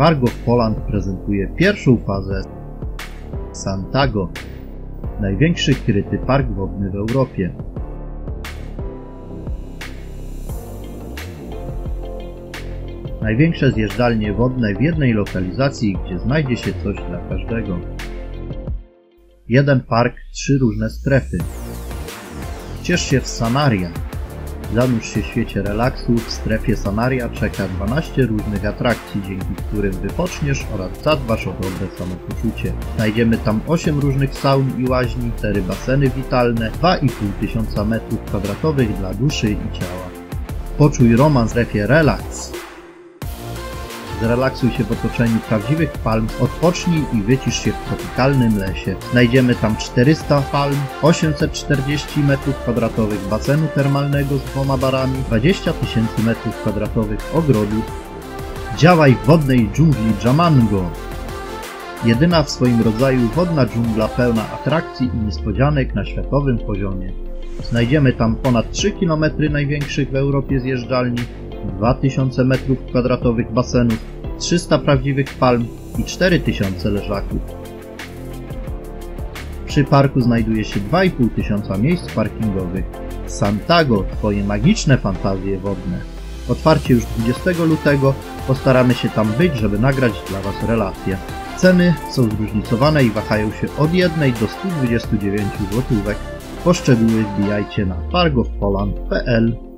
Park of Poland prezentuje pierwszą fazę Santago, największy kryty park wodny w Europie. Największe zjeżdżalnie wodne w jednej lokalizacji, gdzie znajdzie się coś dla każdego. Jeden park, trzy różne strefy. Ciesz się w Sanaria. Zanurz się w świecie relaksu. W strefie Sanaria czeka 12 różnych atrakcji, dzięki którym wypoczniesz oraz zadbasz o dobre samopoczucie. Znajdziemy tam 8 różnych saun i łaźni, 4 baseny witalne, 2,5 tysiąca metrów kwadratowych dla duszy i ciała. Poczuj romans w strefie relaks. Zrelaksuj się w otoczeniu prawdziwych palm, odpocznij i wycisz się w tropikalnym lesie. Znajdziemy tam 400 palm, 840 m2 basenu termalnego z dwoma barami, 20 tysięcy m2 ogrodu. Działaj w wodnej dżungli Jamango. Jedyna w swoim rodzaju wodna dżungla pełna atrakcji i niespodzianek na światowym poziomie. Znajdziemy tam ponad 3 km największych w Europie zjeżdżalni, 2000 m2 basenów, 300 prawdziwych palm i 4000 leżaków. Przy parku znajduje się 2,5 tysiąca miejsc parkingowych. Santago, Twoje magiczne fantazje wodne. Otwarcie już 20 lutego, postaramy się tam być, żeby nagrać dla Was relacje. Ceny są zróżnicowane i wahają się od 1 do 129 zł. Poszczegóły wbijajcie na pargofpoland.pl